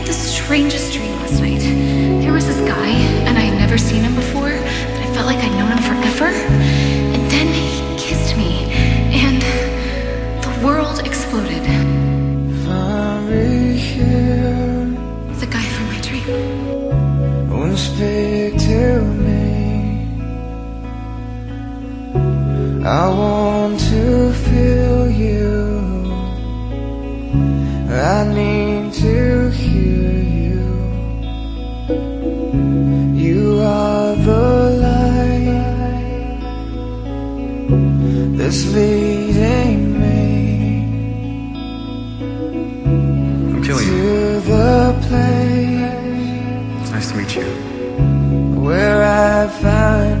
had the strangest dream last night. There was this guy, and I had never seen him before, but I felt like I'd known him forever. And then he kissed me, and the world exploded. The guy from my dream. Won't speak to me I want to feel you I need to That's leading me I'm killing you. The place It's nice to meet you. where I find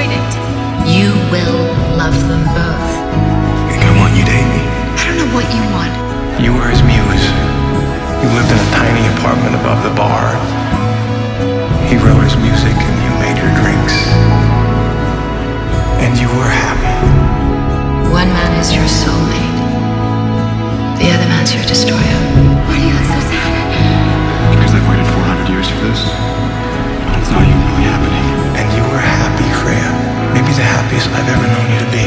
You it. You will love them both. You think I want you to hate me? I don't know what you want. You were his muse. You lived in a tiny apartment above the bar. He wrote his music and you Happiest I've ever known you to be.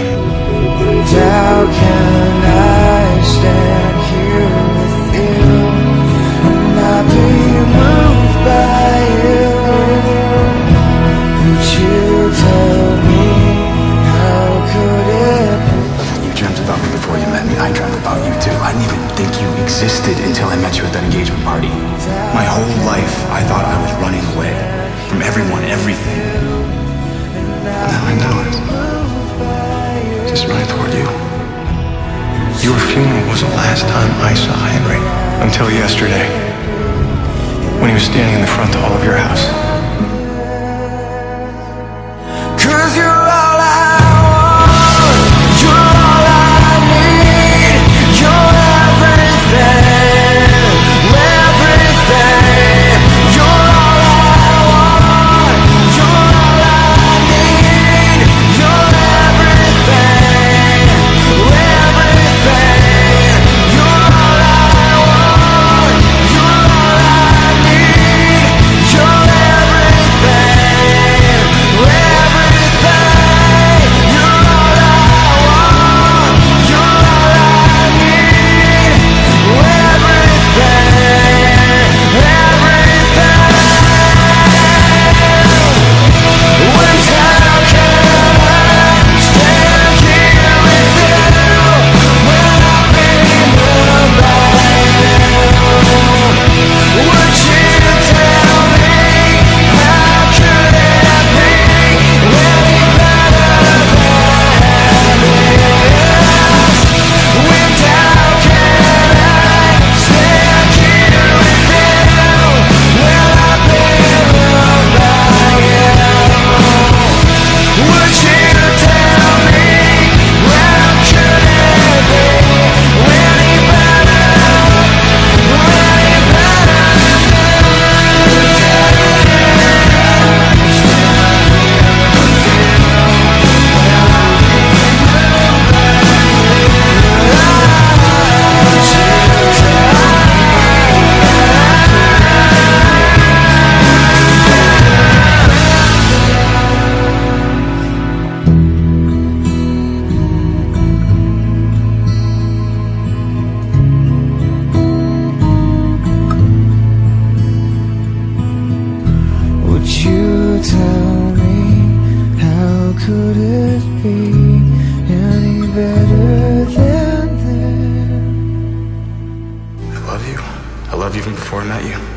And how can I stand here with you and not be moved by you? Would you tell me how could it be? You dreamt about me before you met me. I dreamt about you too. I didn't even think you existed until I met you at that engagement party. My whole life, I thought I was running away from everyone, everything. Now I know it. Just running toward you. Your funeral was the last time I saw Henry. Until yesterday. When he was standing in the front hall of your house. Cause you're for, not you.